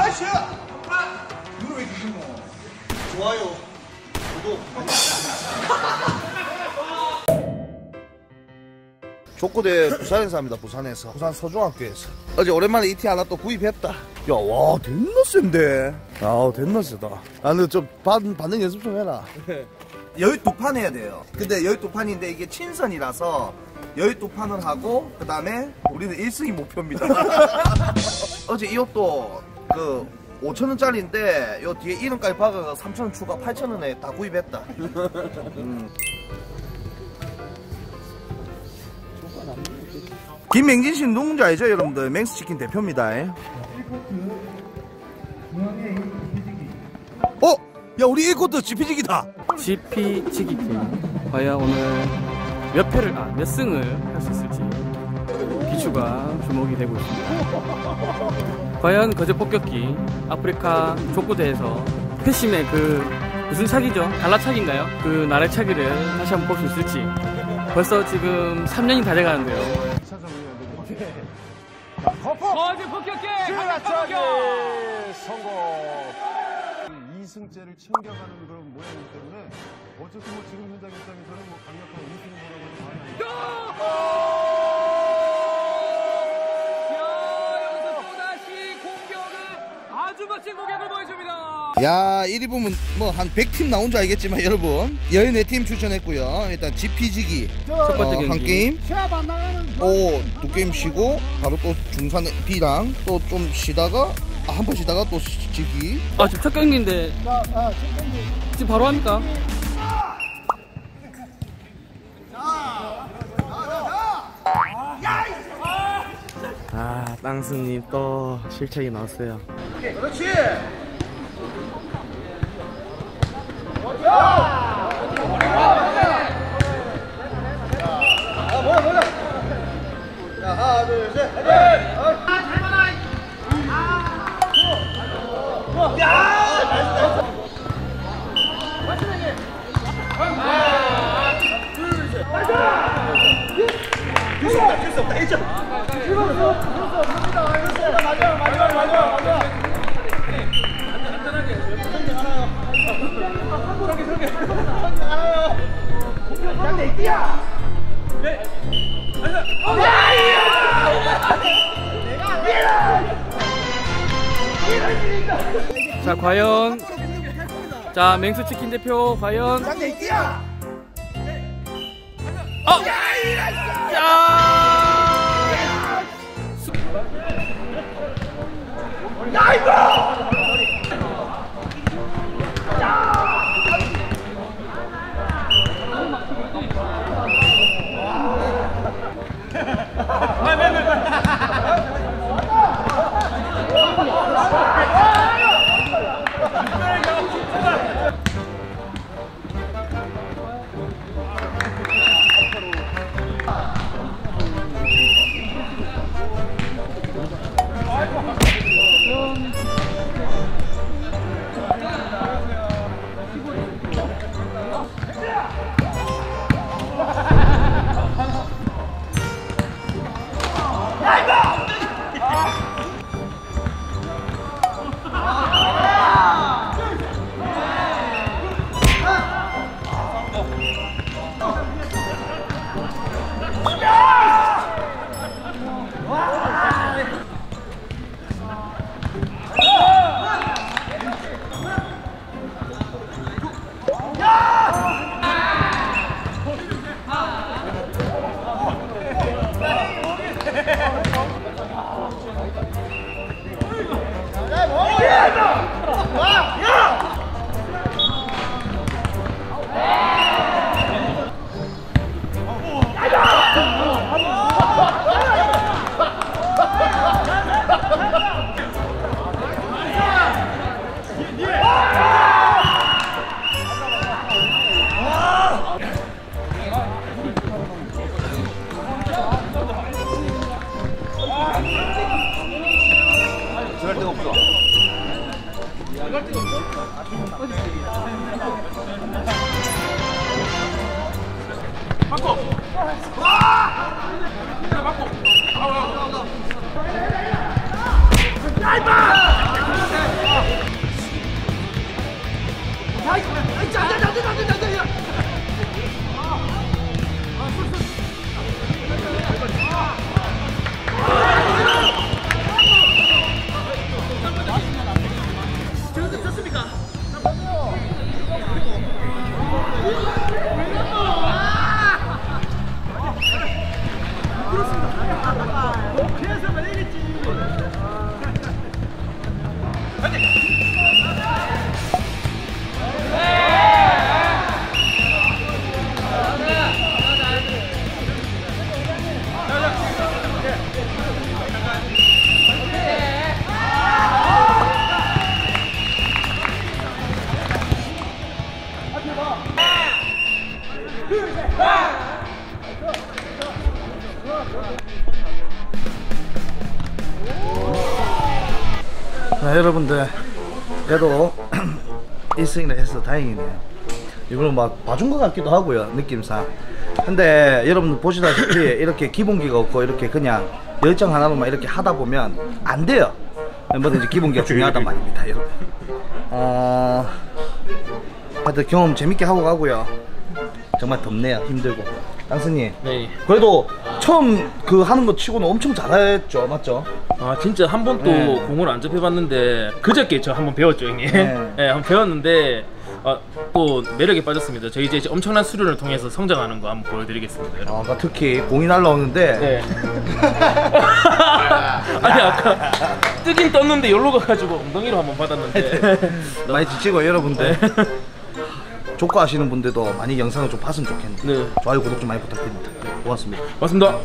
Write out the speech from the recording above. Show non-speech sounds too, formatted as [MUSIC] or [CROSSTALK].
nice! 이거 왜 이렇게 뭐? 좋아요. 구독. [LAUGHS] 족구대 부산에서 합니다. 부산에서. 부산 서중학교에서. 어제 오랜만에 ET 하나 또 구입했다. 야, 와, 됐나 센데. 아, 됐나 세다. 아, 근데 좀 받, 받는 연습 좀 해라. 여기 두판 해야 돼요. 근데 여기 두 판인데 이게 친선이라서 여기 두 판을 하고 그 다음에 우리는 1승이 목표입니다. [LAUGHS] 어제 이 옷도 그 5천원짜리인데 요 뒤에 이름까지 박아서 3천원 추가 8천원에 다 구입했다. [LAUGHS] 음. 김맹진 씨는 누군지 알죠 여러분들 맹스치킨 대표입니다 어? 야 우리 1코트 지피지기다 GP 치기팀 과연 오늘 몇 패를 아 몇 승을 할 수 있을지 비추가 주목이 되고 있습니다. [LAUGHS] 과연 거제 폭격기 아프리카 족구대에서 패심의 그 무슨 차기죠? 갈라차기인가요? 그 나래 차기를 다시 한번 볼 수 있을지 벌써 지금 3년이 다 돼가는데요. 거제 폭격기 실라차기 성공. 2승째를 챙겨가는 그런 모양이기 때문에 어쨌든 뭐 지금 현장 입장에서는 뭐 강력한 2승 뭐라고 야 여기서 또다시 공격을 아주 멋진 공격을 보여줍니다. 야 1위 보면 뭐 한 100팀 나온 줄 알겠지만 여러분. 14팀 추천했고요. 일단 지피지기 첫 번째 어, 한 경기. 게임. 오두 게임 쉬고 바로 또 중산 B랑 또 좀 쉬다가 아, 한 번 쉬다가 또 시- 지기. 아 지금 첫 경기인데. 지금 바로 합니까? 아 땅스님 또 실책이 나왔어요. 그렇지 Yeah! 자 과연. 자 맹수 치킨 대표 과연. 어! 야! 수- 바꿔! 와! 바꿔! 나와, 나와, 와. 야, 임마! 자, 여러분들 그래도 1승이나 [CLEARS THROAT] 해서 다행이네요. 이거는 막 봐준 것 같기도 하고요 느낌상. 근데 여러분들 보시다시피 [CLEARS THROAT] 이렇게 기본기가 없고 이렇게 그냥 열정 하나로만 이렇게 하다 보면 안 돼요. 뭐든지 기본기가 중요하단 말입니다 여러분. 어... 하여튼 경험 재밌게 하고 가고요. 정말 덥네요 힘들고 땅스님 네. 그래도 처음 그 하는 거 치고는 엄청 잘했죠 맞죠? 아 진짜 한 번도 네. 공을 안 접해봤는데 그저께 저 한 번 배웠죠 형님. 네. [LAUGHS] 네. 한번 배웠는데 아, 또 매력에 빠졌습니다. 저희 이제 엄청난 수련을 통해서 성장하는 거 한번 보여드리겠습니다. 여러분. 아, 나 특히 공이 날라오는데 네. [LAUGHS] 아니 아까 뜨긴 떴는데 여기로 가가지고 엉덩이로 한번 받았는데 [LAUGHS] 많이 지치고 여러분들 족구하시는 분들도 많이 영상을 좀 봤으면 좋겠는데 네. 좋아요 구독 좀 많이 부탁드립니다. 고맙습니다. 맞습니다.